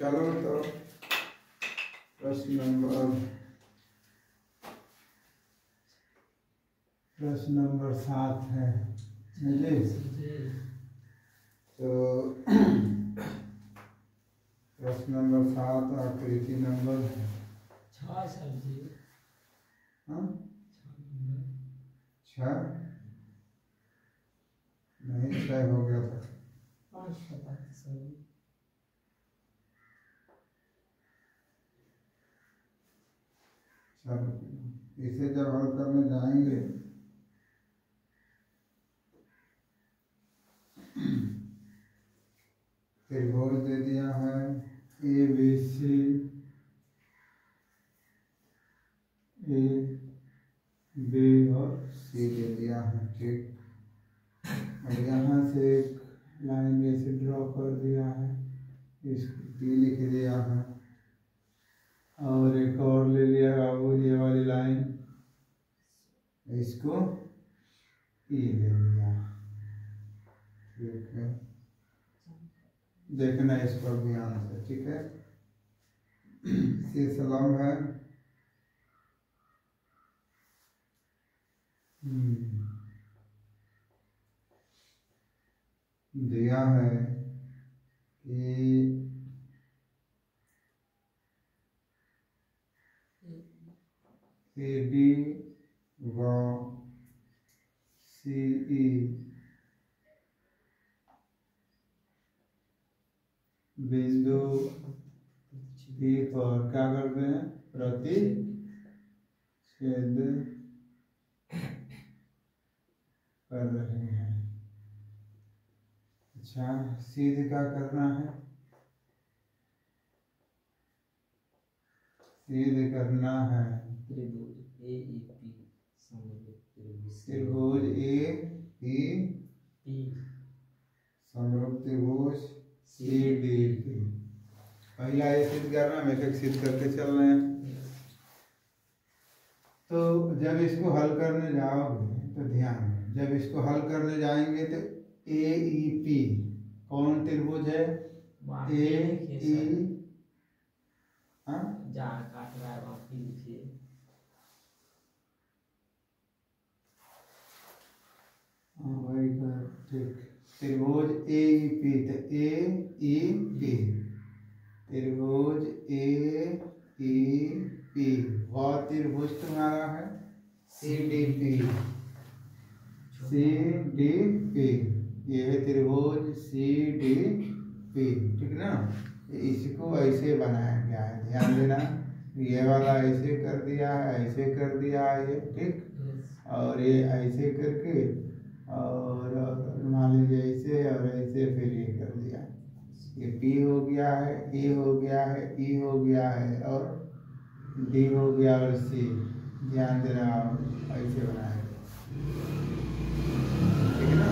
चलो तो प्रश्न नंबर प्रश्न नंबर सात है। जी तो प्रश्न नंबर सात आकृति नंबर है। छः सर जी हाँ? छः नहीं छः हो गया था। जी इसे जब हल करने जाएँगे त्रिभुज दे दिया है A B C A B और सी दे दिया है, ठीक। और यहाँ से एक लाइन जैसे ड्रॉ कर दिया है, इसको पी लिख दिया है। और एक और ले लिया बाबू ये वाली लाइन। इसको ई ले लिया। ठीक है। देखना इस पर ध्यान से ठीक है? शीर्ष लंब है। हम्म, दिया है कि ए डी व सी ई बिंदु बी पर क्या करते हैं? प्रति छेद कर रहे हैं। अच्छा सीध क्या करना है? सीध करना है। त्रिभुज ए ई पी समरूप त्रिभुज ए पी समरूप त्रिभुज सी डी पी। पहला ये सिद्ध करना हम एक सिद्ध करके चल रहे हैं। तो जब इसको हल करने जाओगे तो ध्यान जब इसको हल करने जाएँगे तो ए ई पी कौन त्रिभुज है? ए ई सर हाँ जहाँ काट रहा है वहाँ पे लिखिए हाँ भाई का ठीक त्रिभुज ए ई पी तो ए ई पी त्रिभुज ए ई पी वह त्रिभुज तुम्हारा है? C D P. C D P. ये है त्रिभुज सी डी पी। ठीक ना? इसको ऐसे बनाया गया है। ध्यान देना ये वाला ऐसे कर दिया है ऐसे कर दिया है ये ठीक और ये ऐसे करके और मान लीजिए ऐसे और ऐसे फिर ये कर दिया। ये पी हो गया है ए हो गया है ई हो गया है और डी हो गया और सी ध्यान देना, ऐसे बनाए ठीक है ना?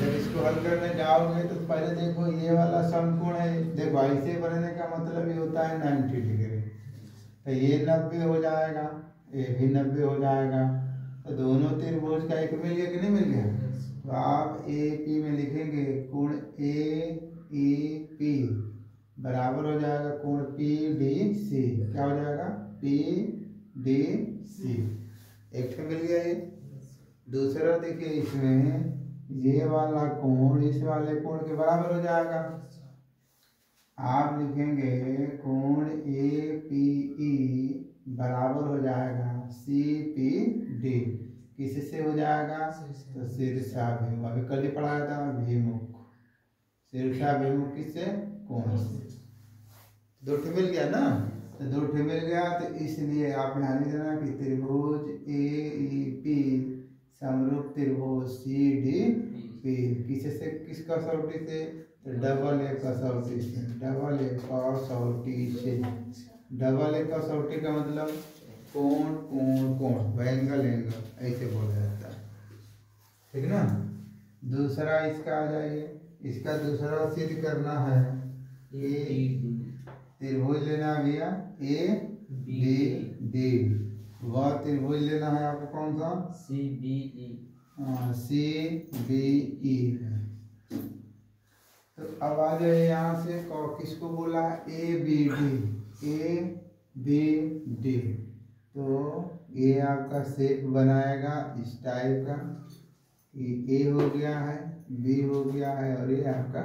जब इसको हल करने जाओगे तो पहले देखो ये वाला समकोण है। देखो, ऐसे बनने का मतलब ये होता है नाइन्टी डिग्री तो ये नब्बे हो जाएगा, ये भी नब्बे हो जाएगा। तो दोनों त्रिभुज का एक मिल गया कि नहीं मिल गया? तो आप ए पी में लिखेंगे कोण ए ई पी बराबर हो जाएगा कोण पी डी सी क्या हो जाएगा? पी डी सी एक तो मिल गया ये। दूसरा देखिए इसमें ये वाला कोण इस वाले कोण के बराबर हो जाएगा। आप लिखेंगे कोण ए पी ई बराबर हो जाएगा सी पी डी किससे हो जाएगा? तो शीर्षाभिमुख अभी कल ही पढ़ाया था अभिमुख। शीर्षाभिमुख किससे? कोण से? दो ठे मिल गया ना? तो दो ठे मिल गया तो इसलिए आप ध्यान देना कि त्रिभुज ए ई पी समरूप त्रिभुज सी डी पी किसे से? किस कसौटी से? तो डबल ए कसौटी से। डबल ए कसौटी से। डबल ए कसौटी का मतलब कोण कोण कोण एंगल एंगल ऐसे बोला जाता है। ठीक ना? दूसरा इसका आ जाइए। इसका दूसरा सिद्ध करना है। ए त्रिभुज लेना है भैया। ए बी डी वह त्रिभुज लेना है आपको कौन सा? C B E C B E तो अब आ जाए यहाँ से। कौ- किसको बोला? A B D A B D तो ये आपका सेप बनाएगा, इस टाइप का। कि ए हो गया है बी हो गया है, और ये आपका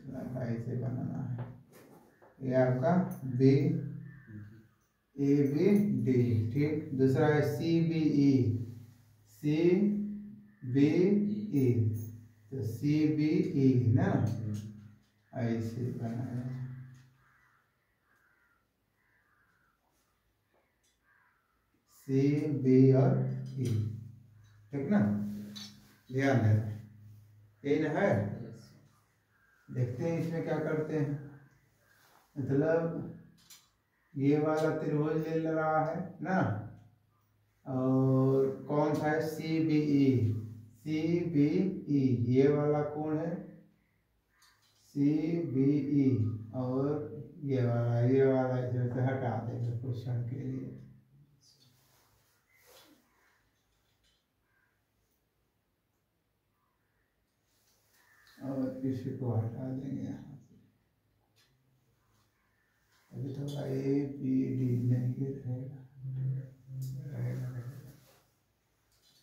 थोड़ा ढाई से बनाना है। ये आपका बी ए बी डी ठीक? दूसरा है C B E C B E तो सी बी ई ना? ऐसे बनाया। सी बी और ई ठीक ना? ध्यान है। यही ना है? देखते हैं इसमें क्या करते हैं। मतलब ये वाला त्रिभुज ले रहा है ना? और कौन सा है? C B E C B E ये वाला कौन है? सी बी ई और ये वाला ये वाला इसमें से हटा देंगे क्वेश्चन के लिए। और इसी को हटा देंगे यहाँ से। अभी थोड़ा ए बी डी नहीं रहेगा।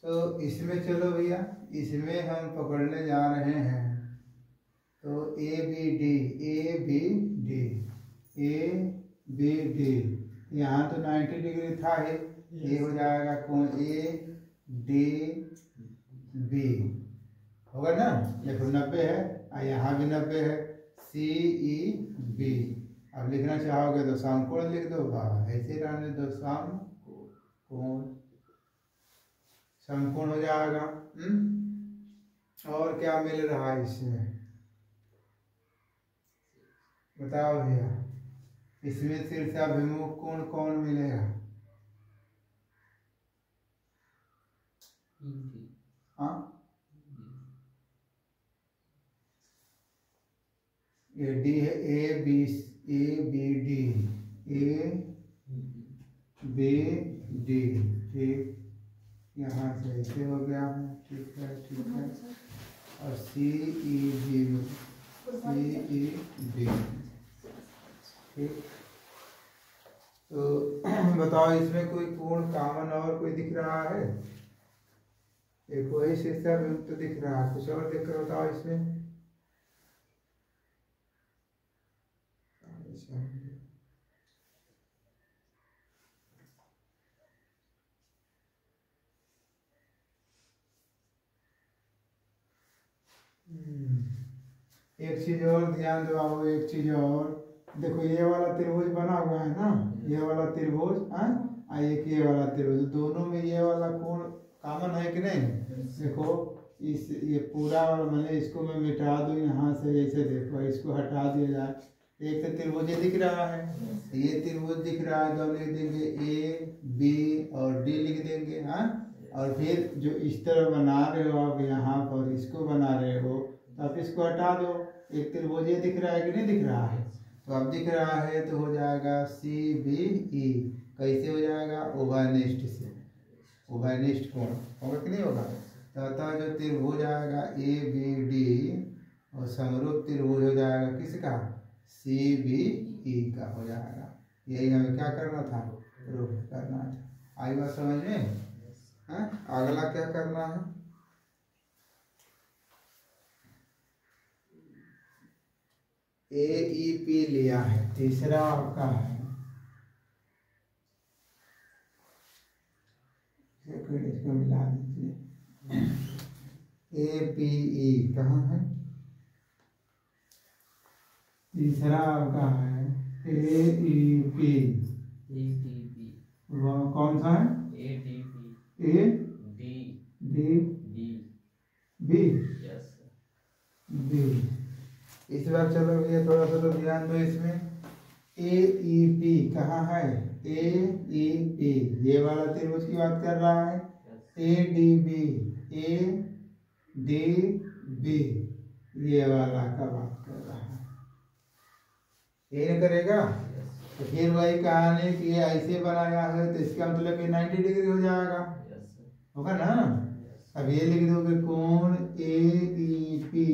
तो इसमें चलो भैया, इसमें हम पकड़ने जा रहे हैं। A B D A B D A B D यहाँ तो 90 डिग्री था ही ये हो जाएगा कौन ए डी बी होगा ना? देखो नब्बे है और यहाँ भी नब्बे है। सी ई बी अब लिखना चाहोगे तो समकोण लिख दो। ऐसे रहने दो। शाम कोण समकोण हो जाएगा। हम्म? और क्या मिल रहा है इसमें? बताओ भैया इसमें शीर्षाभिमुख कोण कौन मिलेगा? हाँ? ये डी है A B A B D A B D ठीक। यहाँ से ऐसे हो गया है ठीक है ठीक है। और सी E B C E B तो बताओ, इसमें कोई कोण कॉमन और कोई दिख रहा है? एक वही शीर्षक तो दिख रहा है। कुछ और देख कर बताओ इसमें। हम्म। एक चीज़ और ध्यान दो एक चीज़ और। देखो, ये वाला त्रिभुज बना हुआ है ना? ये वाला त्रिभुज हाँ? आ एक ये वाला त्रिभुज। दोनों में ये वाला कोण कॉमन है कि नहीं? देखो, इस, ये पूरा मैंने इसको मैं मिटा दूँ यहाँ से ऐसे देखो, इसको हटा दिया जाए। एक तो त्रिभुज दिख रहा है। ये त्रिभुज दिख रहा है तो लिख देंगे ए बी और डी लिख देंगे हाँ? और फिर जो इस तरह बना रहे हो आप यहाँ पर, इसको बना रहे हो तो आप इसको हटा दो। एक त्रिभुज ये दिख रहा है कि नहीं दिख रहा है? तो अब दिख रहा है तो हो जाएगा सी बी ई कैसे हो जाएगा? ओवरनिस्ट से। ओवरनिस्ट कोण? होगा कि नहीं होगा? तो अतः जो त्रिभुज आएगा ए बी डी और समरूप त्रिभुज हो जाएगा किसका? सी बी ई का हो जाएगा। यही हमें क्या करना था? प्रूफ करना था। आई बात समझ में? हाँ? अगला क्या करना है? ए ई पी लिया है तीसरा आपका है। फिर इसको मिला दीजिए। ए पी ई कहाँ है? तीसरा आपका है। A E P. वह कौन सा है? ADB A D D. B B. sir. B. इस बार चलो ये थोड़ा सा तो ध्यान दो इसमें। ए ई पी कहाँ है? ए ई पी ये वाला त्रिभुज की बात कर रहा है। A D B A D B ये वाला का बात कर रहा है। ये करेगा? तो फिर वही कहानी कि ये ऐसे बनाया है तो इसका मतलब कि 90 डिग्री हो जाएगा। होगा ना? अब ये लिख दोगे कोण ए ई पी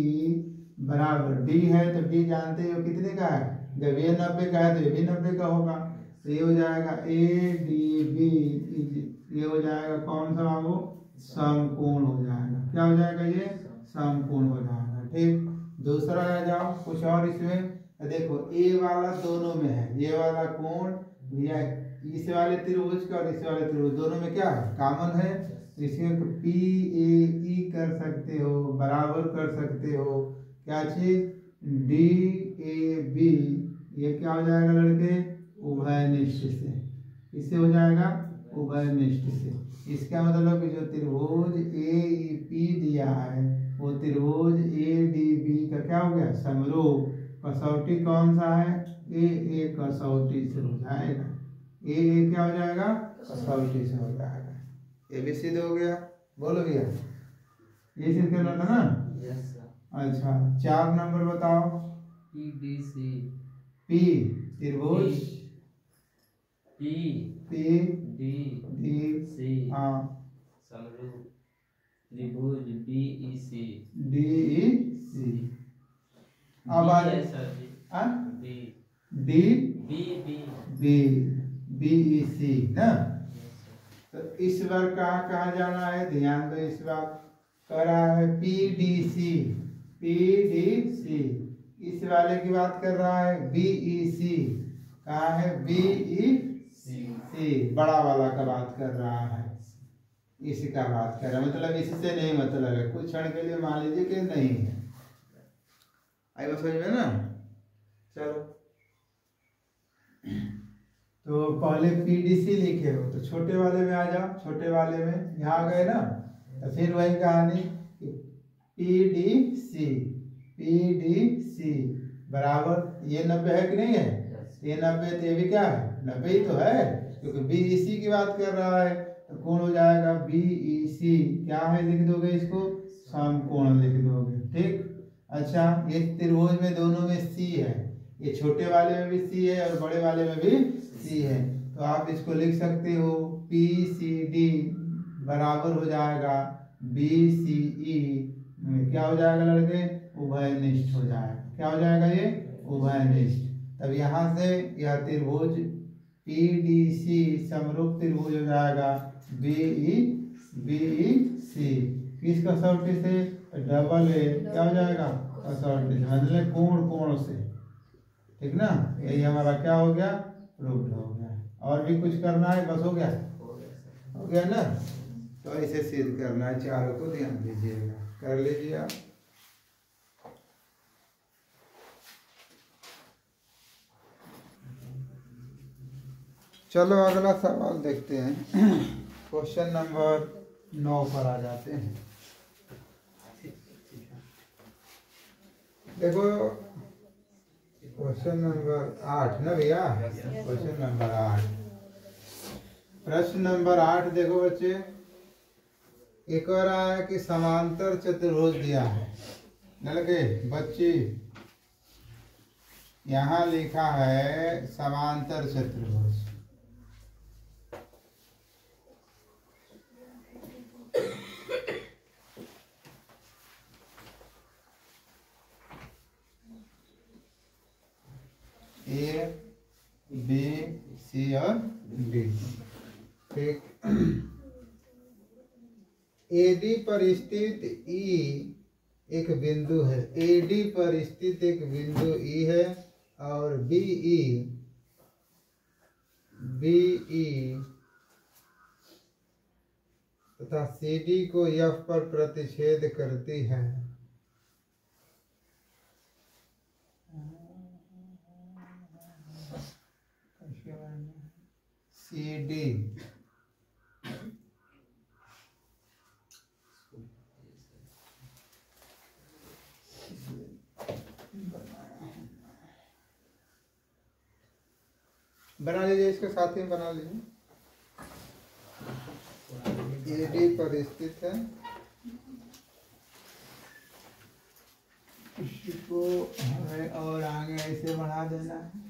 बराबर डी है तो डी जानते हो कितने का है? जब ये नब्बे का है तो ये भी नब्बे का होगा। तो ये हो जाएगा ए डी बी ये हो जाएगा कौन सा बाबू समकोण हो जाएगा। क्या हो जाएगा ये? समकोण हो जाएगा। ठीक? दूसरा आ जाओ, कुछ और इसमें। तो देखो ए वाला दोनों में है। ये वाला कोण भैया इस वाले त्रिभुज का और इस वाले त्रिभुज। दोनों में क्या है? कॉमन है। इसमें पी ए ई कर सकते हो, बराबर कर सकते हो। क्या चीज़? डी ए बी ये क्या हो जाएगा लड़के? उभयनिष्ठ से। इससे हो जाएगा? उभयनिष्ठ से। इसका मतलब कि जो त्रिभुज ए पी दिया है, वो त्रिभुज ए डी बी का क्या हो गया? समरूप। कसौटी कौन सा है? ए ए कसौटी से हो जाएगा। ए ए क्या हो जाएगा? कसौटी से हो जाएगा। ये भी सिद्ध हो गया। बोलो भैया। ये सिद्ध करना था ना? यस अच्छा चार नंबर बताओ। पी डी सी पी त्रिभुज। P P D D C हाँ। समरूप त्रिभुज B E C D E C अब आ सर जी। आ? B D B B B B E C ना? तो इस बार कहाँ कहाँ जाना है? ध्यान दो इस बार। कर रहा है P D C P D C इस वाले की बात कर रहा है बी ई सी कहा है? बी ई सी सी बड़ा वाला का बात कर रहा है। इसी का बात कर रहा है। मतलब इससे नहीं मतलब है। कुछ क्षण के लिए मान लीजिए कि नहीं है। आई बात समझ में ना? चलो। तो पहले पीडीसी लिखे हो। तो छोटे वाले में आ जाओ। छोटे वाले में यहाँ आ गए ना? तो फिर वही कहानी। पीडीसी पीडीसी बराबर ये नब्बे है कि नहीं है? ये नब्बे तो ये भी क्या है? नब्बे ही तो है क्योंकि बीईसी की बात कर रहा है तो कौन हो जाएगा? बीईसी क्या है लिख दोगे इसको? समकोण लिख दोगे ठीक? अच्छा ये त्रिभुज में दोनों में सी है। ये छोटे वाले में भी सी है और बड़े वाले में भी सी है। तो आप इसको लिख सकते हो पी सी डी बराबर हो जाएगा बी सी ई क्या हो जाएगा लड़के? उभयनिष्ठ हो जाएगा। क्या हो जाएगा ये? उभयनिष्ठ। तब यहाँ से यह त्रिभुज पी डी सी समरूप त्रिभुज हो जाएगा। बी ई बी सी किस कसौटी से डबल ए क्या हो जाएगा? कसौटी से कोण कोण से। ठीक ना? यही हमारा क्या हो गया? प्रूफ हो गया। और भी कुछ करना है? बस हो गया? हो गया ना? तो ऐसे सिद्ध करना है। चारों को ध्यान दीजिएगा। कर लीजिए आप। चलो अगला सवाल देखते हैं। क्वेश्चन नंबर नौ पर आ जाते हैं। देखो क्वेश्चन नंबर आठ ना भैया? क्वेश्चन नंबर आठ। प्रश्न नंबर आठ देखो बच्चे। एक और आया कि समांतर चतुर्भुज दिया है। लड़के, बच्चे, यहाँ लिखा है समांतर चतुर्भुज ए बी सी और डी ठीक एडी पर स्थित ई एक बिंदु है। ए डी पर स्थित एक बिंदु ई है और बीई बीई तथा सी डी को एफ़ पर प्रतिच्छेद करती है। सी डी बना लीजिए, इसके साथ ही बना लीजिए ए डी पर स्थित है। इसको हमें और आगे ऐसे बढ़ा देना है।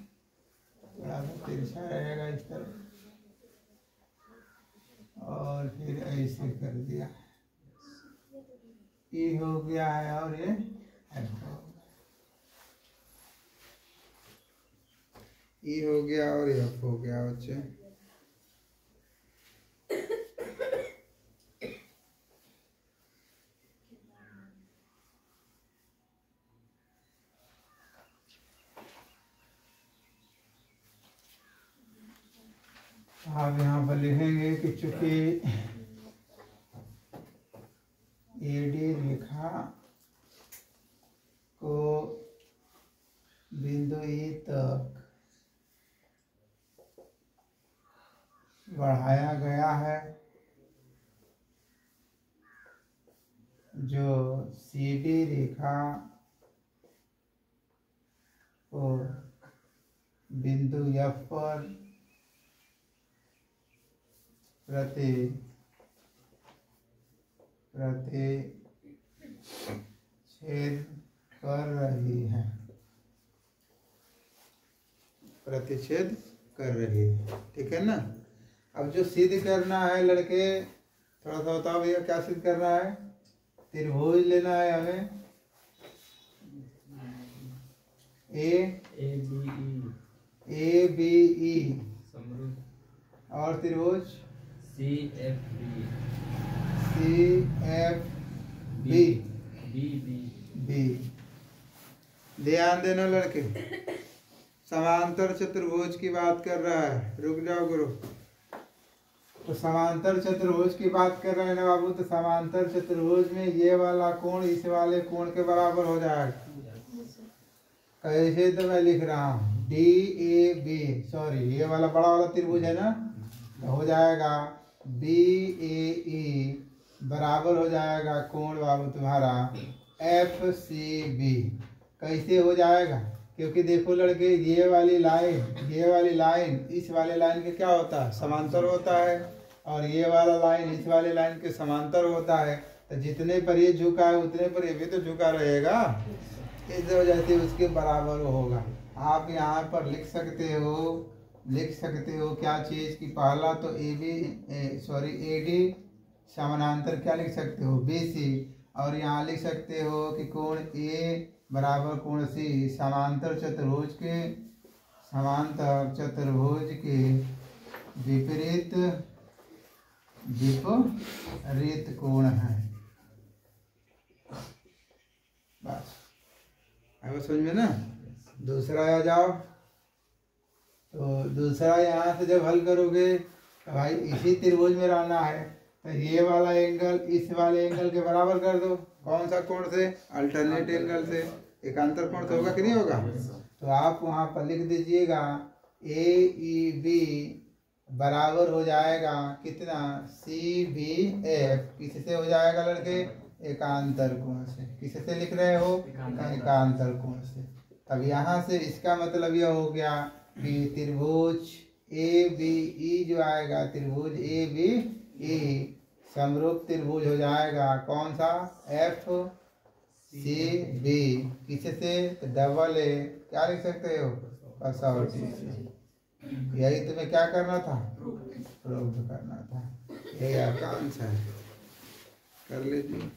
थोड़ा तिरछा रहेगा इस तरफ़। और फिर ऐसे कर दिया। ये हो गया है और ये एफ़ हो गया ई हो गया और एफ़ हो गया बच्चे। आप यहाँ पर लिखेंगे कि चूँकि एडी रेखा को बिंदु ई तक बढ़ाया गया है, जो सी डी रेखा को बिंदु एफ़ पर प्रति प्रति छेद कर रही है। प्रतिच्छेद कर रही है, ठीक है ना? अब जो सिद्ध करना है लड़के थोड़ा सा बताओ भैया क्या सिद्ध करना है? त्रिभुज लेना है हमें। A? A B E. A B E. और त्रिभुज C F B. C F B. B B. B. ध्यान देना लड़के। समांतर चतुर्भुज की बात कर रहा है। रुक जाओ गुरु। तो समांतर चतुर्भुज की बात कर रहे हैं ना बाबू तो समांतर चतुर्भुज में ये वाला कोण इस वाले कोण के बराबर हो जाएगा कैसे तो मैं लिख रहा हूँ। डी ए बी सॉरी ये वाला बड़ा वाला त्रिभुज है ना? तो हो जाएगा बी ए ई बराबर हो जाएगा कोण बाबू तुम्हारा? एफ़ सी बी कैसे हो जाएगा? क्योंकि देखो लड़के, ये वाली लाइन ये वाली लाइन इस वाले लाइन के क्या होता है? समांतर होता है। और ये वाला लाइन इस वाले लाइन के समांतर होता है। तो जितने पर ये झुका है, उतने पर ये भी तो झुका रहेगा। इस वजह से उसके बराबर होगा। आप यहाँ पर लिख सकते हो, लिख सकते हो क्या चीज़ की पहला तो A B sorry A D समानांतर क्या लिख सकते हो? बी सी और यहाँ लिख सकते हो कि कोण ए बराबर कोण सी? समांतर चतुर्भुज के। समांतर चतुर्भुज के विपरीत विपरीत कोण है? बस। आगे समझ में ना? दूसरा आ जाओ। तो दूसरा यहाँ से जब हल करोगे तो भाई इसी त्रिभुज में रहना है। तो ये वाला एंगल इस वाले एंगल के बराबर कर दो। कौन सा कोण से? अल्टरनेट एंगल से। एकांतर कोण से होगा कि नहीं होगा? तो आप वहाँ पर लिख दीजिएगा ए बी बराबर हो जाएगा कितना? सी बी एफ़ किससे हो जाएगा लड़के? एकांतर कोण से। किससे लिख रहे हो? एकांतर कोण से। तब यहाँ से इसका मतलब यह हो गया कि त्रिभुज ए बी ई जो आएगा, त्रिभुज ए बी ई समरूप त्रिभुज हो जाएगा। कौन सा? एफ़ सी बी किससे डबल ए क्या लिख सकते हो? कसौटी यही तुम्हें क्या करना था? प्रूफ करना था। यही आपका आंसर कर लीजिए।